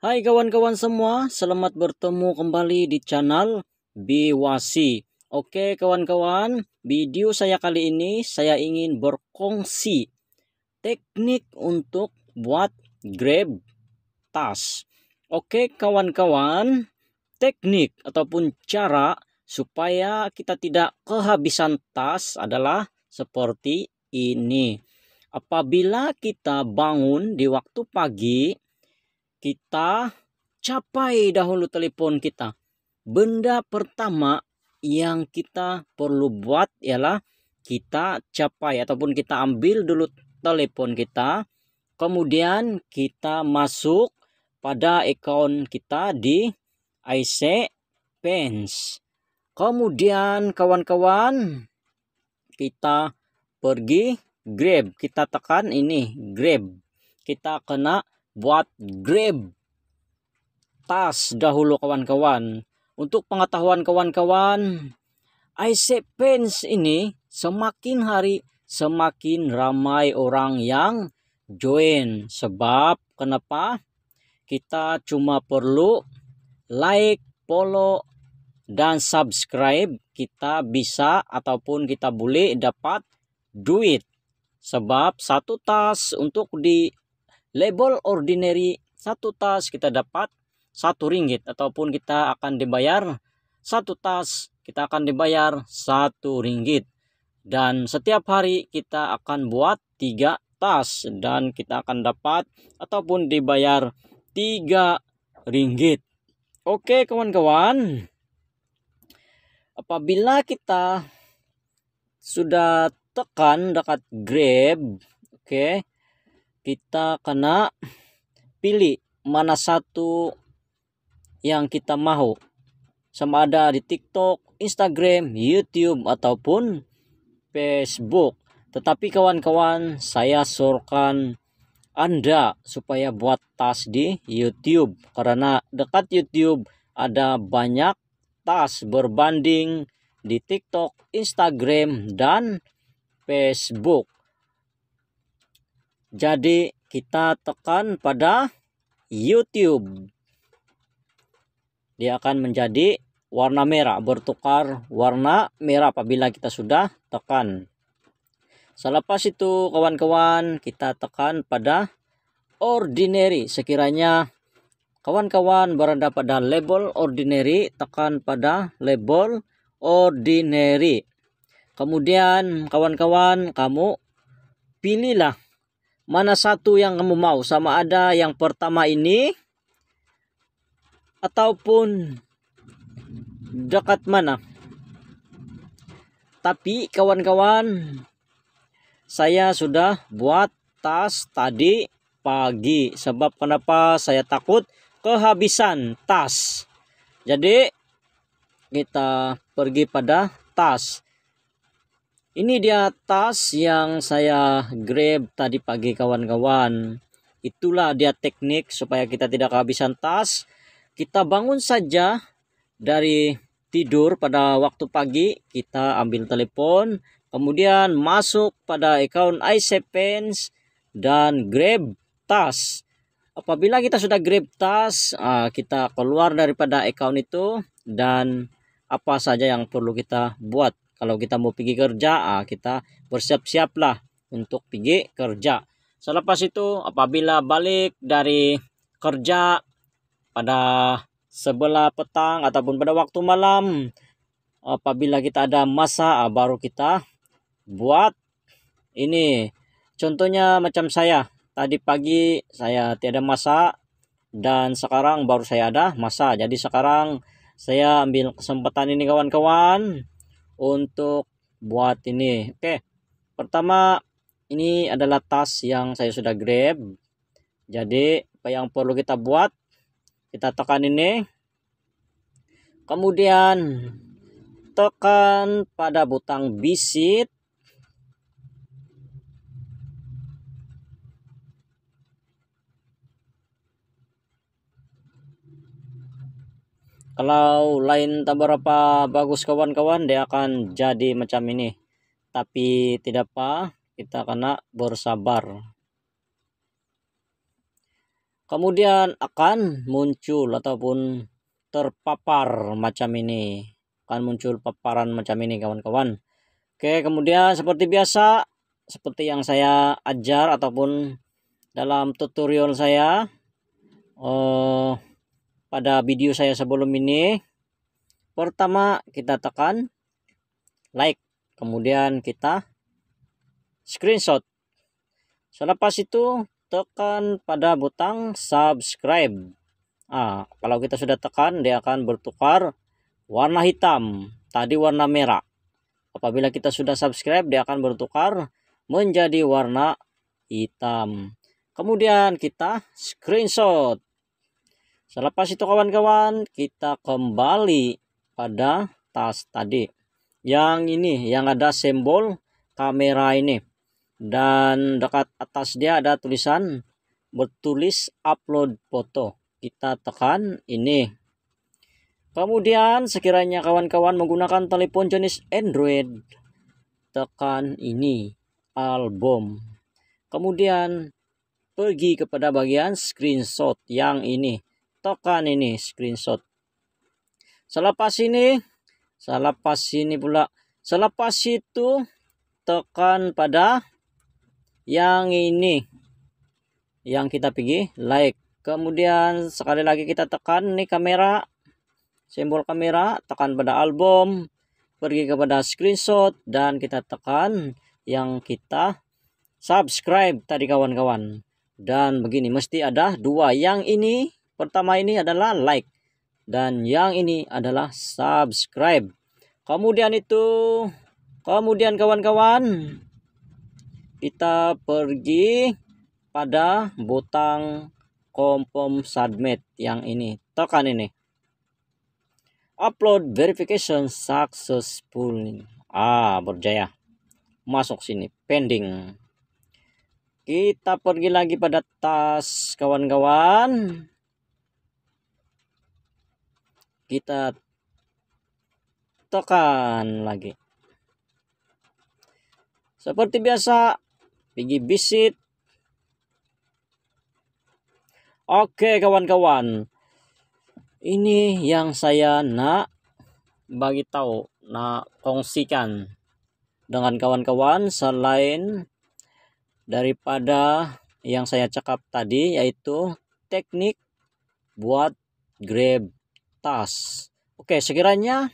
Hai kawan-kawan semua, selamat bertemu kembali di channel Biwasi. Oke kawan-kawan, video saya kali ini saya ingin berkongsi teknik untuk buat grab tas. Oke kawan-kawan, teknik ataupun cara supaya kita tidak kehabisan tas adalah seperti ini. Apabila kita bangun di waktu pagi, kita capai dahulu telepon kita. Benda pertama yang kita perlu buat ialah kita capai ataupun kita ambil dulu telepon kita. Kemudian kita masuk pada account kita di IC Pens. Kemudian kawan-kawan kita pergi Grab. Kita tekan ini Grab. Kita kena buat grab tas dahulu kawan-kawan. Untuk pengetahuan kawan-kawan, IC Pens ini semakin hari semakin ramai orang yang join. Sebab kenapa? Kita cuma perlu like, follow, dan subscribe. Kita bisa ataupun kita boleh dapat duit. Sebab satu tas untuk di label ordinary satu tas kita dapat satu ringgit ataupun kita akan dibayar satu tas kita akan dibayar satu ringgit. Dan setiap hari kita akan buat tiga tas dan kita akan dapat ataupun dibayar tiga ringgit. Oke kawan-kawan. Apabila kita sudah tekan dekat grab oke kita kena pilih mana satu yang kita mau sama ada di TikTok, Instagram, YouTube ataupun Facebook. Tetapi kawan-kawan, saya sorkan Anda supaya buat tas di YouTube karena dekat YouTube ada banyak tas berbanding di TikTok, Instagram dan Facebook. Jadi kita tekan pada YouTube. Dia akan menjadi warna merah, bertukar warna merah apabila kita sudah tekan. Selepas itu kawan-kawan kita tekan pada ordinary. Sekiranya kawan-kawan berada pada label ordinary, tekan pada label ordinary. Kemudian kawan-kawan kamu pilihlah mana satu yang kamu mau? Sama ada yang pertama ini? Ataupun dekat mana? Tapi kawan-kawan saya sudah buat tas tadi pagi. Sebab kenapa saya takut kehabisan tas. Jadi kita pergi pada tas ini dia tas yang saya grab tadi pagi kawan-kawan. Itulah dia teknik supaya kita tidak kehabisan tas. Kita bangun saja dari tidur pada waktu pagi. Kita ambil telepon. Kemudian masuk pada account iSavings dan grab tas. Apabila kita sudah grab tas, ah, kita keluar daripada account itu dan apa saja yang perlu kita buat kalau kita mau pergi kerja ah, kita bersiap-siaplah untuk pergi kerja. Selepas itu apabila balik dari kerja pada sebelah petang ataupun pada waktu malam apabila kita ada masa ah, baru kita buat. Ini contohnya macam saya. Tadi pagi saya tiada masa dan sekarang baru saya ada masa. Jadi sekarang saya ambil kesempatan ini kawan-kawan untuk buat ini. Oke. Pertama ini adalah tas yang saya sudah grab. Jadi apa yang perlu kita buat? Kita tekan ini. Kemudian tekan pada butang visit. Kalau lain tak berapa bagus kawan-kawan dia akan jadi macam ini. Tapi tidak apa kita kena bersabar. Kemudian akan muncul ataupun terpapar macam ini. Akan muncul paparan macam ini kawan-kawan. Oke kemudian seperti biasa seperti yang saya ajar ataupun dalam tutorial saya oh, pada video saya sebelum ini. Pertama kita tekan like. Kemudian kita screenshot. Selepas itu tekan pada butang subscribe. Ah kalau kita sudah tekan dia akan bertukar warna hitam. Tadi warna merah. Apabila kita sudah subscribe dia akan bertukar menjadi warna hitam. Kemudian kita screenshot selepas itu kawan-kawan kita kembali pada tas tadi yang ini yang ada simbol kamera ini dan dekat atas dia ada tulisan bertulis upload foto kita tekan ini Kemudian sekiranya kawan-kawan menggunakan telepon jenis Android, tekan ini album. Kemudian pergi kepada bagian screenshot yang ini. Tekan ini screenshot. Selepas ini, selepas ini pula, selepas itu tekan pada yang ini. Yang kita pergi like. Kemudian sekali lagi kita tekan nih kamera simbol kamera, tekan pada album, pergi kepada screenshot, dan kita tekan yang kita subscribe tadi kawan-kawan. Dan begini, mesti ada dua. Yang ini, pertama ini adalah like. Dan yang ini adalah subscribe. Kemudian itu, kemudian kawan-kawan, kita pergi pada butang confirm submit yang ini. Tekan ini upload verification successful ah berjaya masuk sini pending kita pergi lagi pada tas kawan-kawan kita tekan lagi. Seperti biasa pergi visit oke kawan-kawan. Ini yang saya nak bagi tahu nak kongsikan dengan kawan-kawan selain daripada yang saya cakap tadi yaitu teknik buat grab tas oke sekiranya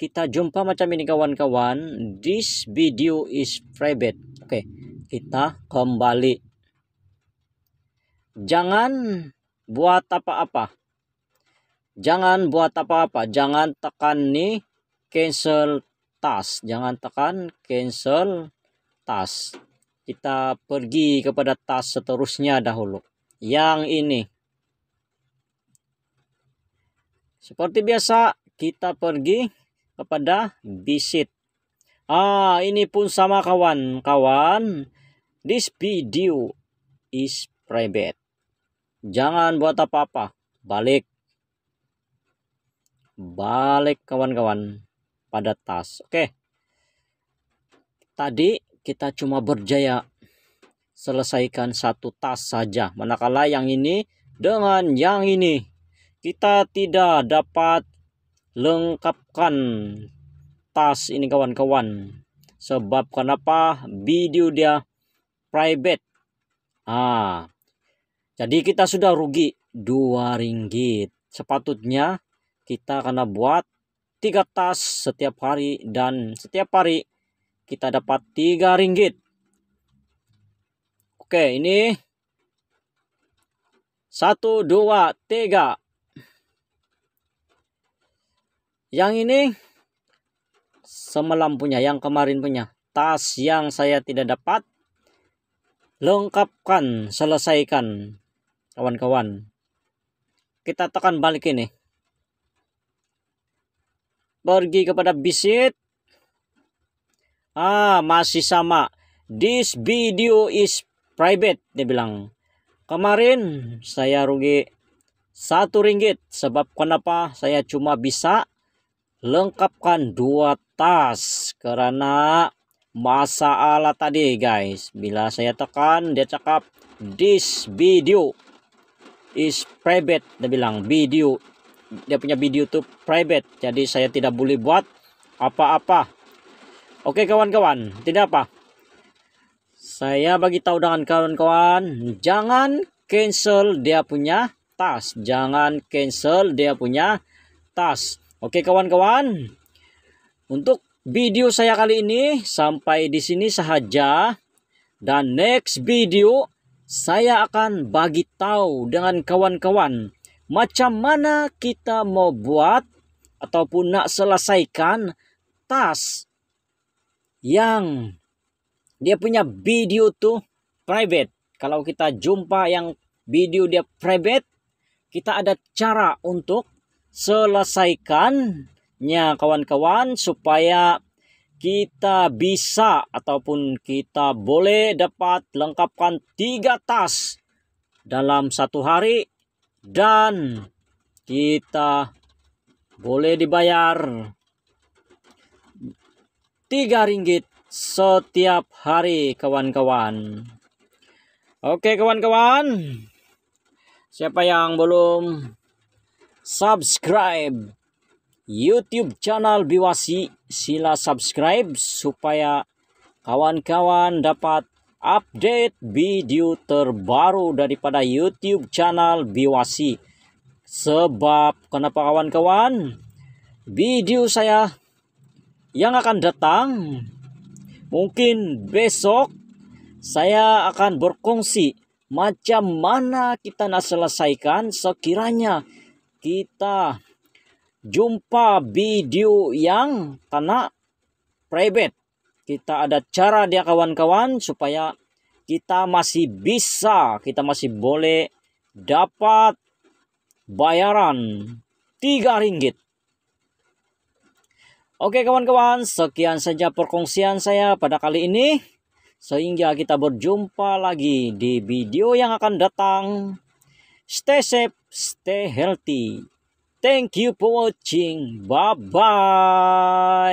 kita jumpa macam ini kawan-kawan this video is private. Oke kita kembali. Jangan buat apa-apa. Jangan buat apa-apa. Jangan tekan nih cancel task jangan tekan cancel task kita pergi kepada task seterusnya dahulu. Yang ini seperti biasa kita pergi kepada visit ah ini pun sama kawan-kawan. This video is private. Jangan buat apa-apa. Balik. Balik kawan-kawan pada tas. Oke. Tadi kita cuma berjaya selesaikan satu tas saja. Manakala yang ini dengan yang ini kita tidak dapat lengkapkan tas ini kawan-kawan. Sebab kenapa video dia private. Ah. Jadi kita sudah rugi. Dua ringgit. Sepatutnya kita akan buat tiga tas setiap hari dan setiap hari kita dapat tiga ringgit. Oke ini satu dua tiga yang ini semalam punya yang kemarin punya. Tas yang saya tidak dapat lengkapkan selesaikan. Kawan-kawan kita tekan balik ini. Pergi kepada visit ah masih sama. This video is private dia bilang. Kemarin saya rugi satu ringgit. Sebab kenapa? Saya cuma bisa lengkapkan dua tas karena masalah tadi guys. Bila saya tekan dia cakap this video is private. Dia bilang video. Dia punya video tuh private jadi saya tidak boleh buat apa-apa. Oke kawan-kawan tidak apa. Saya bagi tahu dengan kawan-kawan jangan cancel dia punya tas. Jangan cancel dia punya tas oke kawan-kawan untuk video saya kali ini sampai di sini saja dan next video saya akan bagi tahu dengan kawan-kawan macam mana kita mau buat ataupun nak selesaikan tas yang dia punya video tuh private. Kalau kita jumpa yang video dia private, kita ada cara untuk selesaikannya kawan-kawan supaya kita bisa ataupun kita boleh dapat lengkapkan tiga tas dalam satu hari dan kita boleh dibayar tiga ringgit setiap hari kawan-kawan. Oke kawan-kawan, siapa yang belum subscribe YouTube channel Biwasi sila subscribe supaya kawan-kawan dapat update video terbaru daripada YouTube channel Biwasi. Sebab kenapa kawan-kawan? Video saya yang akan datang mungkin besok saya akan berkongsi macam mana kita nak selesaikan sekiranya kita jumpa video yang tanah private. Kita ada cara dia kawan-kawan supaya kita masih bisa, kita masih boleh dapat bayaran tiga ringgit. Oke kawan-kawan, sekian saja perkongsian saya pada kali ini. Sehingga kita berjumpa lagi di video yang akan datang. Stay safe, stay healthy. Thank you for watching. Bye bye.